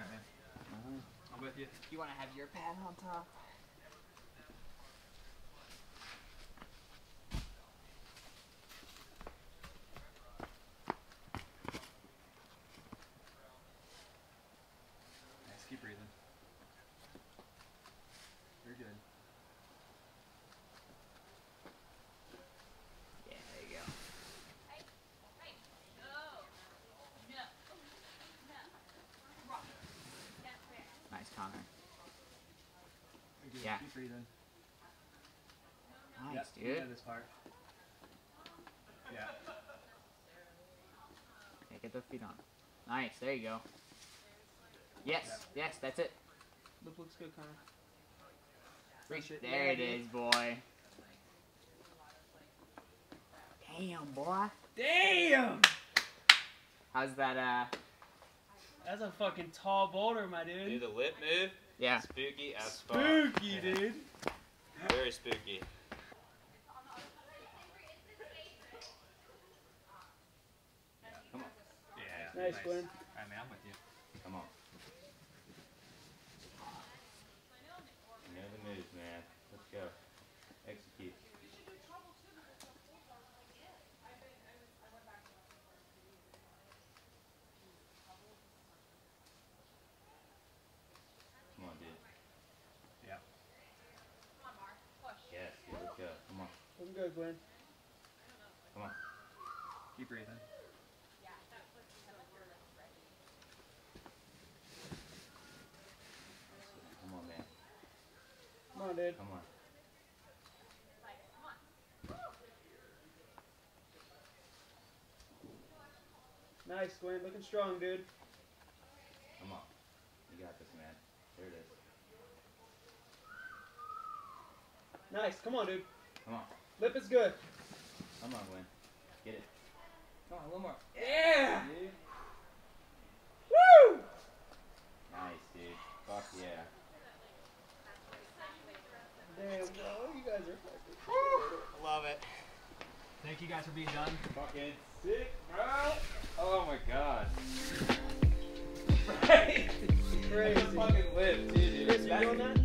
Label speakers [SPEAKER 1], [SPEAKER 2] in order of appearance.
[SPEAKER 1] Alright, man. I'm with you.
[SPEAKER 2] You want to have your pad on top?
[SPEAKER 1] Nice. Keep breathing. You're good.
[SPEAKER 2] Yeah, there you go. Nice, Connor.
[SPEAKER 1] You're.
[SPEAKER 2] Yeah.
[SPEAKER 1] Keep breathing.
[SPEAKER 2] Nice,
[SPEAKER 1] yep.
[SPEAKER 2] dude.
[SPEAKER 1] Yeah, this part. Yeah.
[SPEAKER 2] Okay, get those feet on. Nice, there you go. Yes, yes, that's it.
[SPEAKER 3] Lip looks good, Connor.
[SPEAKER 2] Reach
[SPEAKER 3] it.
[SPEAKER 2] There
[SPEAKER 3] Yeah,
[SPEAKER 2] it boy. Damn, boy.
[SPEAKER 3] Damn!
[SPEAKER 2] How's that, uh,
[SPEAKER 3] That's a fucking tall boulder, my dude.
[SPEAKER 4] Do
[SPEAKER 3] dude.
[SPEAKER 4] the lip move.
[SPEAKER 2] Yeah.
[SPEAKER 4] Spooky as fuck.
[SPEAKER 3] Spooky,
[SPEAKER 4] Yeah.
[SPEAKER 3] dude.
[SPEAKER 4] Very spooky.
[SPEAKER 2] Come on.
[SPEAKER 1] Yeah.
[SPEAKER 3] Nice, Gwyn.
[SPEAKER 1] Alright, man. I'm with you.
[SPEAKER 4] Come on. You know the moves, man. Let's go. Execute. Come on, dude.
[SPEAKER 1] Yeah.
[SPEAKER 4] Yes, dude, let's go. Come on.
[SPEAKER 3] Good, Gwyn.
[SPEAKER 4] Come on.
[SPEAKER 1] Keep breathing.
[SPEAKER 4] Come on, man.
[SPEAKER 3] Come on, dude.
[SPEAKER 4] Come on.
[SPEAKER 3] Nice, Gwyn. Looking strong, dude.
[SPEAKER 4] Come on. You got this, man. There it is.
[SPEAKER 3] Nice. Come on, dude.
[SPEAKER 4] Come on.
[SPEAKER 3] Lip is good.
[SPEAKER 4] Come on, Gwyn. Get it. Come on, one more.
[SPEAKER 3] Yeah! Woo!
[SPEAKER 4] Nice, dude. Fuck yeah.
[SPEAKER 3] Damn, bro. You guys are fucking Woo!
[SPEAKER 2] Love it.
[SPEAKER 1] Thank you guys for being done.
[SPEAKER 4] Fucking sick, bro. Oh my god. Crazy. Crazy. fucking lip, dude. dude. You doing that?